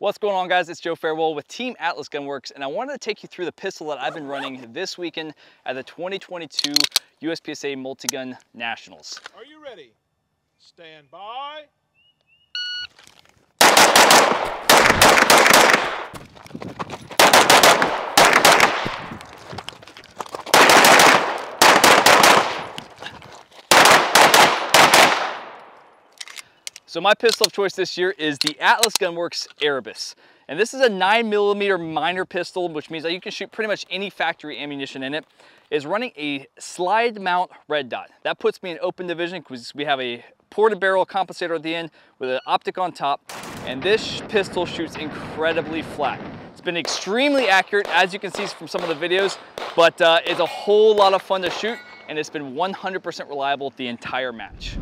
What's going on guys? It's Joe Farewell with Team Atlas Gunworks and I wanted to take you through the pistol that I've been running this weekend at the 2022 USPSA Multi-Gun Nationals. Are you ready? Stand by. So my pistol of choice this year is the Atlas Gunworks Erebus. And this is a nine millimeter minor pistol, which means that you can shoot pretty much any factory ammunition in it. Is running a slide mount red dot. That puts me in open division because we have a ported barrel compensator at the end with an optic on top. And this pistol shoots incredibly flat. It's been extremely accurate, as you can see from some of the videos, but uh, it's a whole lot of fun to shoot and it's been 100% reliable the entire match.